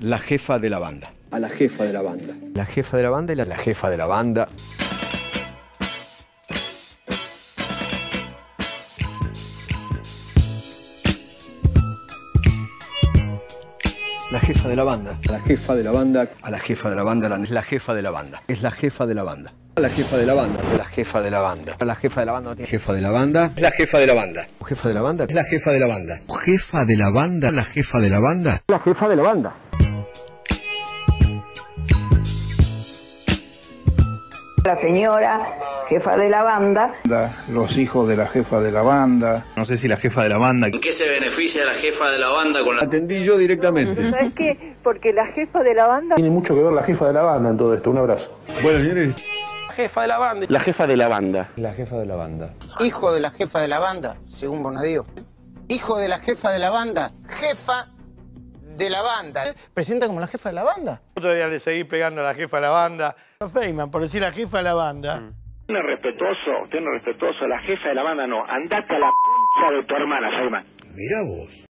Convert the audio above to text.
la jefa de la banda. A la jefa de la banda. La jefa de la banda y la, la jefa de la banda. La jefa de la banda. A la jefa de la banda. A la jefa de la banda, la, es la jefa de la banda. Es la jefa de la banda. A la jefa de la banda. La jefa de la banda. La jefa de la banda tiene Jefa de la banda. La jefa de la banda. Jefa de la banda. Es la jefa de la banda. Jefa de la banda. La jefa de la banda. La jefa de la banda. La señora jefa de la banda. Los hijos de la jefa de la banda. No sé si la jefa de la banda. ¿En qué se beneficia la jefa de la banda con la... Atendí yo directamente. ¿Sabes qué? Porque la jefa de la banda... Tiene mucho que ver la jefa de la banda en todo esto. Un abrazo. Bueno, señores. Jefa de la banda. La jefa de la banda. La jefa de la banda. Hijo de la jefa de la banda, según Bonadío. Hijo de la jefa de la banda. Jefa de la banda. Presenta como la jefa de la banda. Otro día le seguí pegando a la jefa de la banda. Feynman, por decir la jefa de la banda. No es respetuoso, usted no es respetuoso. La jefa de la banda no. Andate a la concha de tu hermana, Feynman. Mira vos.